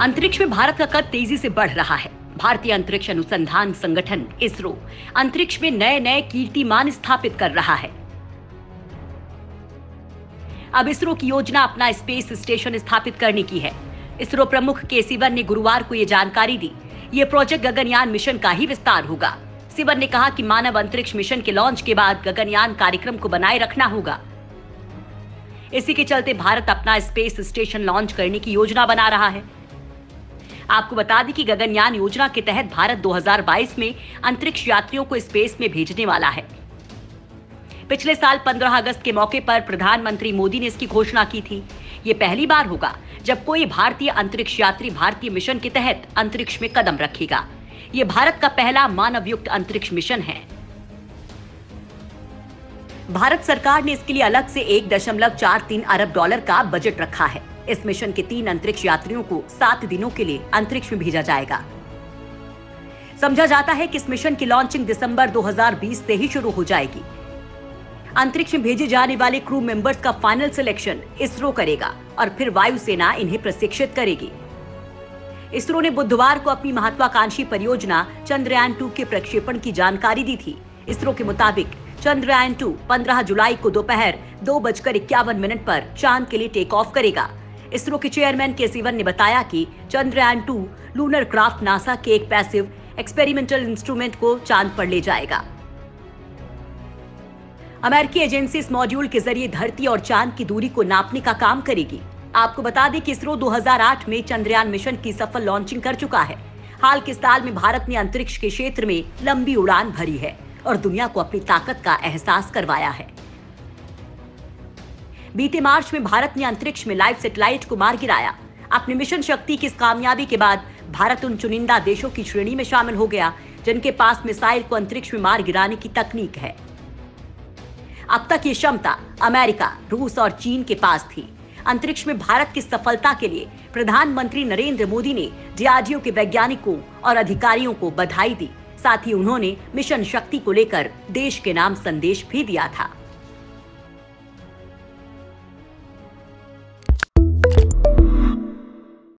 अंतरिक्ष में भारत का कद तेज़ी से बढ़ रहा है। भारतीय अंतरिक्ष अनुसंधान संगठन, इसरो, अंतरिक्ष में नए नए कीर्तिमान स्थापित कर रहा है। अब इसरो की योजना अपना स्पेस स्टेशन स्थापित करने की है। इसरो प्रमुख के सिवन ने गुरुवार को ये जानकारी दी। ये प्रोजेक्ट गगनयान मिशन का ही विस्तार होगा। सिवन ने कहा कि मानव अंतरिक्ष मिशन के लॉन्च के बाद गगनयान कार्यक्रम को बनाए रखना होगा। इसी के चलते भारत अपना स्पेस स्टेशन लॉन्च करने की योजना बना रहा है। आपको बता दें कि गगनयान योजना के तहत भारत 2022 में अंतरिक्ष यात्रियों को स्पेस में भेजने वाला है। पिछले साल 15 अगस्त के मौके पर प्रधानमंत्री मोदी ने इसकी घोषणा की थी। ये पहली बार होगा जब कोई भारतीय अंतरिक्ष यात्री भारतीय मिशन के तहत अंतरिक्ष में कदम रखेगा। ये भारत का पहला मानवयुक्त अंतरिक्ष मिशन है। भारत सरकार ने इसके लिए अलग से एक दशमलव चार तीन अरब डॉलर का बजट रखा है। इस मिशन के तीन अंतरिक्ष यात्रियों को सात दिनों के लिए अंतरिक्ष में भेजा जाएगा। समझा जाता है कि इस मिशन की लॉन्चिंग दिसंबर 2020 से ही शुरू हो जाएगी। अंतरिक्ष में भेजे जाने वाले क्रू मेंबर्स का फाइनल सिलेक्शन इसरो करेगा और फिर वायुसेना इन्हें प्रशिक्षित करेगी। इसरो ने बुधवार को अपनी महत्वाकांक्षी परियोजना चंद्रयान टू के प्रक्षेपण की जानकारी दी थी। इसरो के मुताबिक चंद्रयान टू 15 जुलाई को दोपहर दो बजकर इक्यावन मिनट पर चाँद के लिए टेक ऑफ़ करेगा। इसरो के चेयरमैन के सीवन ने बताया कि Chandrayaan two lunar craft NASA के एक पैसिव एक्सपेरिमेंटल इंस्ट्रूमेंट को चाँद पर ले जाएगा। अमेरिकी एजेंसी इस मॉड्यूल के ज़रिए धरती और चाँद की दूरी को नापने का काम करेगी। आपको बता दें कि इसरो 2008 में चंद्रयान मिशन की सफल लॉन्चिंग कर चुका है। हाल के साल में भारत ने अंतरिक्ष के क्षेत्र में लंबी उड़ान भरी है। और दुनिया को अपनी ताकत का एहसास करवाया है। बीते मार्च में भारत ने अंतरिक्ष में लाइव सेटेलाइट को मार गिराया। अपने मिशन शक्ति की इस कामयाबी के बाद भारत उन चुनिंदा देशों की श्रेणी में शामिल हो गया, जिनके पास मिसाइल को अंतरिक्ष में मार गिराने की तकनीक है। अब तक ये क्षमता अमेरिका, रूस और चीन के पास थी। अंतरिक्ष में भारत की सफलता के लिए प्रधानमंत्री नरेंद्र मोदी ने डीआरडीओ के वैज्ञानिकों और अधिकारियों को बधाई दी। साथ ही उन्होंने मिशन शक्ति को लेकर देश के नाम संदेश भी दिया था।